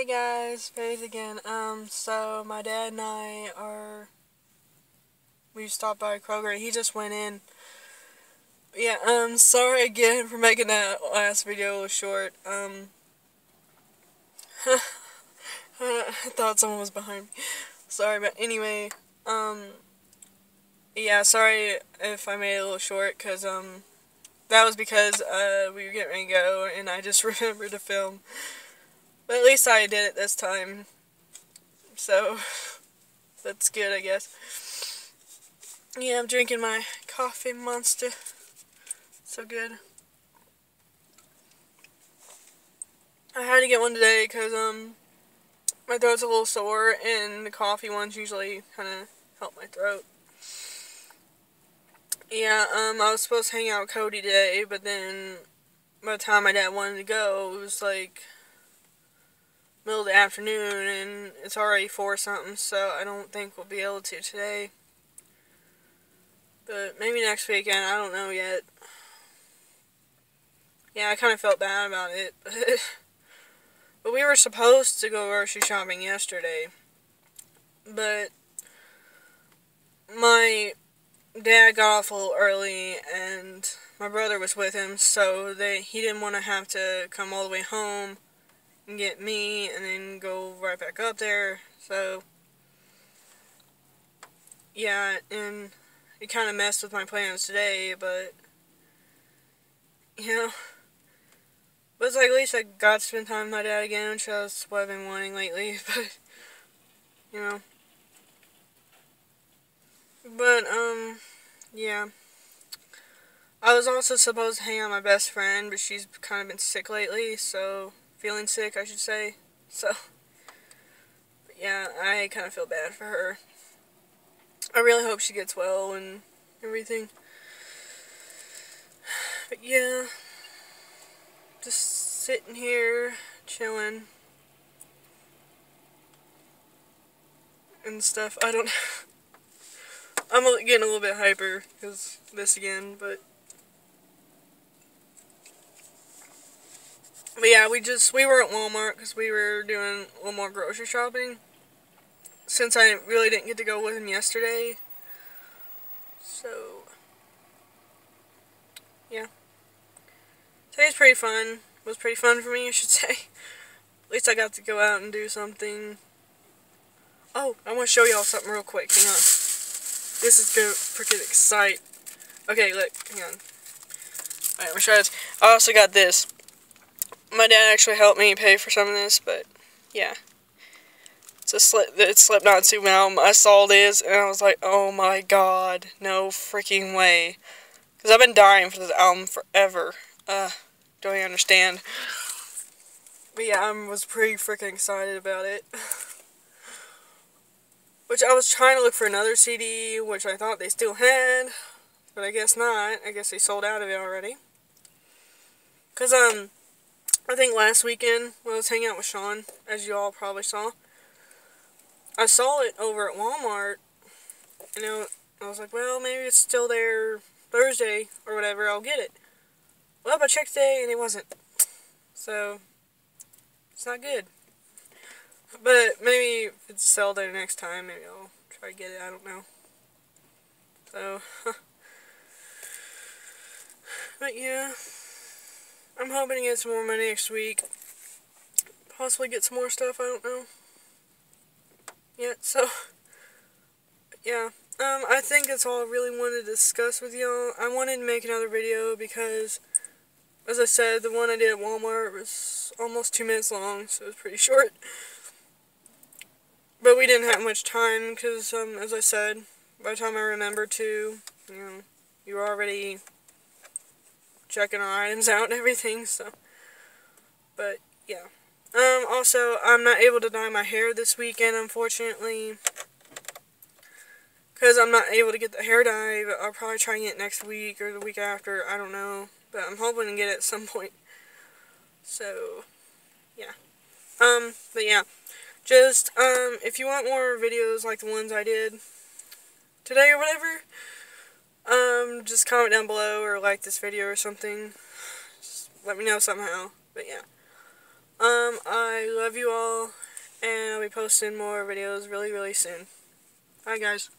Hey guys, Faith again. Um, so my dad and I are we stopped by Kroger. He just went in. Yeah, um, sorry again for making that last video short. Um, I thought someone was behind me. Sorry, but anyway, um, yeah, sorry if I made it a little short, because, um, that was because, uh, we were getting ready to go, and I just remembered to film. But at least I did it this time. So, that's good, I guess. Yeah, I'm drinking my coffee monster. So good. I had to get one today because, um, my throat's a little sore and the coffee ones usually kind of help my throat. Yeah, um, I was supposed to hang out with Cody today, but then by the time my dad wanted to go, it was like middle of the afternoon and it's already four something, so I don't think we'll be able to today. But maybe next weekend, I don't know yet. Yeah, I kind of felt bad about it. but we were supposed to go grocery shopping yesterday. But my dad got off a little early and my brother was with him, so they he didn't want to have to come all the way home get me and then go right back up there. So, yeah, and it kind of messed with my plans today, but, you know, but it's like at least I got to spend time with my dad again, which is what I've been wanting lately, but, you know. But, um, yeah. I was also supposed to hang out with my best friend, but she's kind of been sick lately, so feeling sick, I should say. So, yeah, I kind of feel bad for her. I really hope she gets well and everything. But yeah, just sitting here, chilling. And stuff. I don't I'm getting a little bit hyper because this again, but But yeah, we just, we were at Walmart because we were doing a little more grocery shopping. Since I really didn't get to go with him yesterday. So, yeah. Today's pretty fun. It was pretty fun for me, I should say. At least I got to go out and do something. Oh, I want to show y'all something real quick. Hang on. This is gonna freaking excite. Okay, look, hang on. Alright, I'm gonna show this. I also got this my dad actually helped me pay for some of this, but yeah. It's a slip, it's Slipknot Super album. I saw this and I was like, oh my god, no freaking way. Because I've been dying for this album forever. Uh, don't you understand? But yeah, I was pretty freaking excited about it. Which I was trying to look for another CD, which I thought they still had. But I guess not. I guess they sold out of it already. Because, um, I think last weekend when I was hanging out with Sean, as you all probably saw, I saw it over at Walmart, and I was like, well, maybe it's still there Thursday or whatever, I'll get it. Well, I checked today and it wasn't. So, it's not good. But maybe if it's sell there next time, maybe I'll try to get it, I don't know. So, but yeah. I'm hoping to get some more money next week. Possibly get some more stuff, I don't know. Yet, so, yeah. Um, I think that's all I really wanted to discuss with y'all. I wanted to make another video because, as I said, the one I did at Walmart was almost two minutes long, so it was pretty short. But we didn't have much time because, um, as I said, by the time I remember to, you know, you were already checking our items out and everything, so. But, yeah. Um, also, I'm not able to dye my hair this weekend, unfortunately. Because I'm not able to get the hair dye, but I'll probably try and get it next week or the week after, I don't know. But I'm hoping to get it at some point. So, yeah. Um, but yeah. Just, um, if you want more videos like the ones I did today or whatever, um, just comment down below or like this video or something. Just let me know somehow. But yeah. Um, I love you all. And I'll be posting more videos really, really soon. Alright guys.